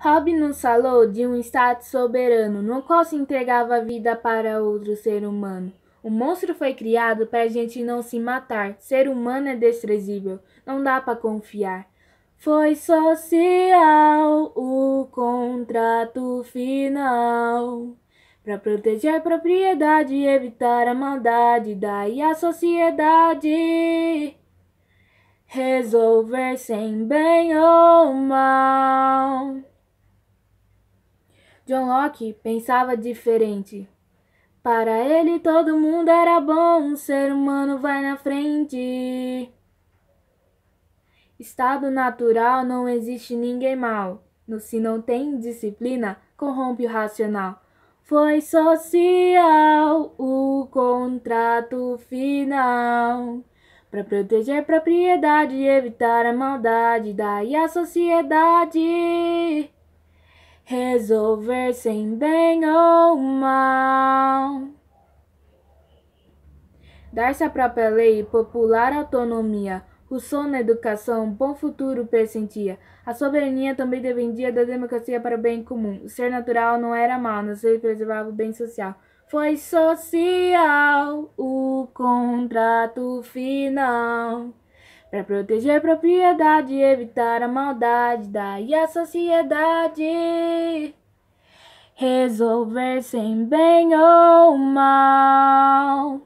Hobbes nos falou de um Estado soberano, no qual se entregava a vida para outro ser humano. O monstro foi criado para a gente não se matar. Ser humano é desprezível, não dá para confiar. Foi social o contrato final. Para proteger a propriedade e evitar a maldade, daí a sociedade resolver sem bem ou mal. John Locke pensava diferente. Para ele todo mundo era bom, um ser humano vai na frente. Estado natural não existe ninguém mal. Se não tem disciplina, corrompe o racional. Foi social o contrato final. Para proteger a propriedade e evitar a maldade, daí a sociedade resolver sem bem ou mal. Dar-se a própria lei, popular autonomia. Rousseau na educação, bom futuro pressentia. A soberania também dependia da democracia para o bem comum. O ser natural não era mal, mas ele preservava o bem social. Foi social o contrato final. Para proteger a propriedade evitar a maldade, daí a sociedade resolver sem bem ou mal.